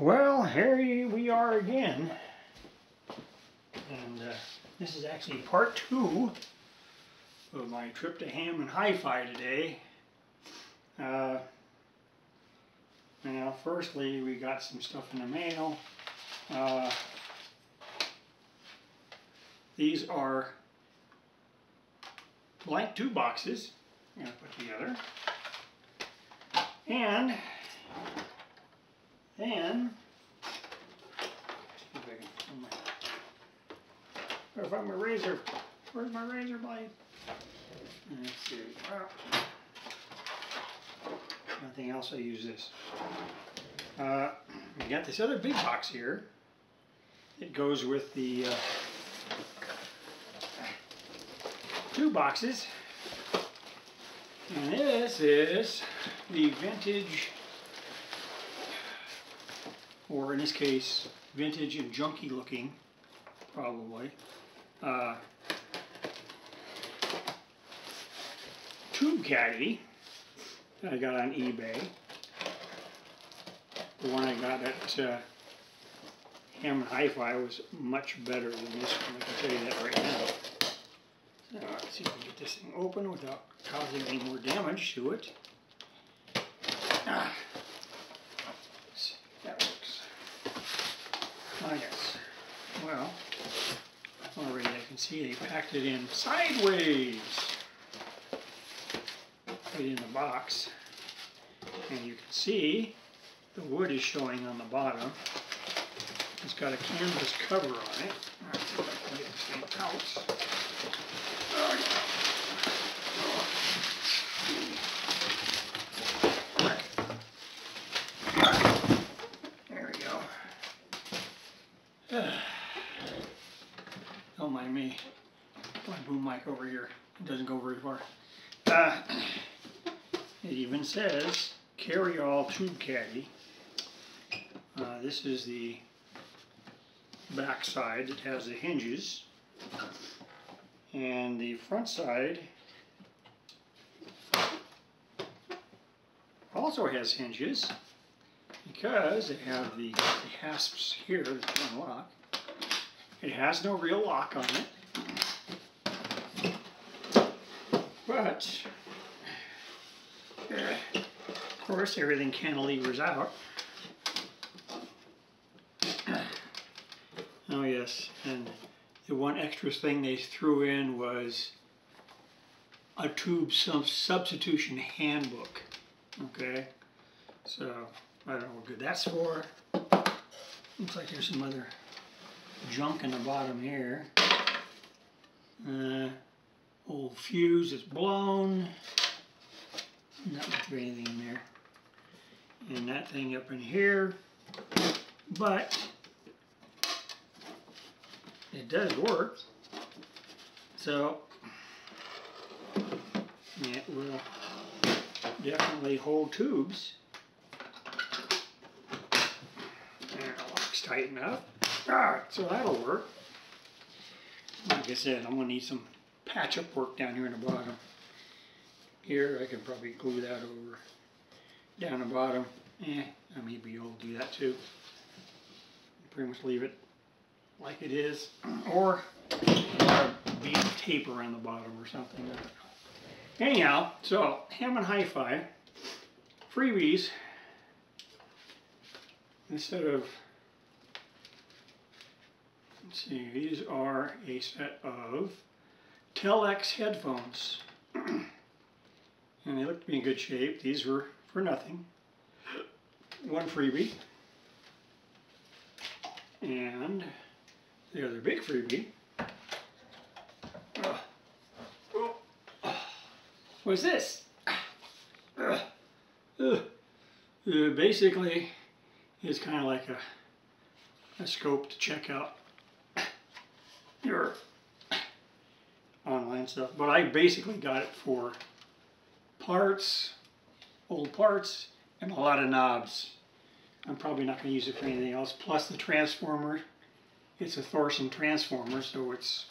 Well, here we are again. And uh, this is actually part two of my trip to Ham and Hi-Fi today. Uh, now, firstly, we got some stuff in the mail. Uh, these are blank tube boxes I'm going to put together. And then, if I can find my, find my razor. Where's my razor blade? Let's see. Nothing else. I use this. Uh, we got this other big box here. It goes with the uh, two boxes. And this is the vintage, or in this case, vintage and junky looking, probably, uh, tube caddy that I got on eBay. The one I got at uh, Ham and Hi-Fi was much better than this one, I can tell you that right now. Let's see if we can get this thing open without causing any more damage to it. Ah. See, that works. Ah, yes. Well, already I can see they packed it in sideways. Put it in the box. And you can see the wood is showing on the bottom. It's got a canvas cover on it. Let's see if I can get this thing out. Oh, yeah. There we go. Don't mind me. My boom mic over here. It doesn't go very far. Uh, it even says carry all tube caddy. Uh, this is the back side. It has the hinges. And the front side also has hinges because they have the, the hasps here that unlock. It has no real lock on it. But, uh, of course, everything cantilevers out. Oh yes, and the one extra thing they threw in was a tube sub substitution handbook. Okay, so I don't know what good that's for. Looks like there's some other junk in the bottom here. Uh, old fuse is blown. Not much of anything in there. And that thing up in here. But it does work. So it will definitely hold tubes. And the lock's tighten up. Ah, so that'll work. Like I said, I'm gonna need some patch up work down here in the bottom. Here, I can probably glue that over down the bottom. Eh, I may be able to do that too. Pretty much leave it like it is, or bead taper on the bottom or something. Anyhow, so Ham and Hi-Fi freebies instead of let's see, these are a set of Telex headphones. and they looked to be in good shape. These were for nothing. One freebie. And the other big freebie. Uh, oh, what's this? Uh, basically, it's kind of like a, a scope to check out your online stuff. But I basically got it for parts, old parts, and a lot of knobs. I'm probably not going to use it for anything else. Plus the transformer it's a Thordarson transformer, so it's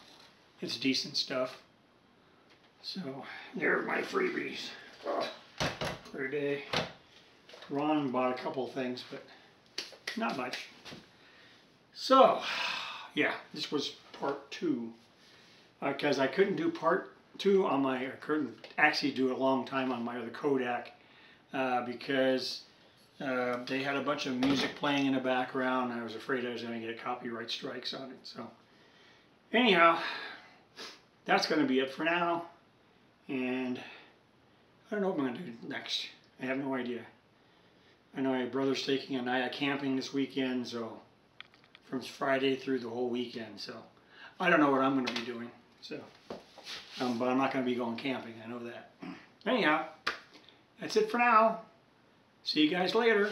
it's decent stuff. So there are my freebies uh, for today. Ron bought a couple things, but not much. So, yeah, this was part two. Because uh, I couldn't do part two on my, I couldn't actually do a long time on my other Kodak. Uh, because uh, they had a bunch of music playing in the background. I was afraid I was going to get copyright strikes on it. So, anyhow, that's going to be it for now. And I don't know what I'm going to do next. I have no idea. I know my brother's taking a night of camping this weekend, so from Friday through the whole weekend. So I don't know what I'm going to be doing. So, um, but I'm not going to be going camping. I know that. Anyhow, that's it for now. See you guys later.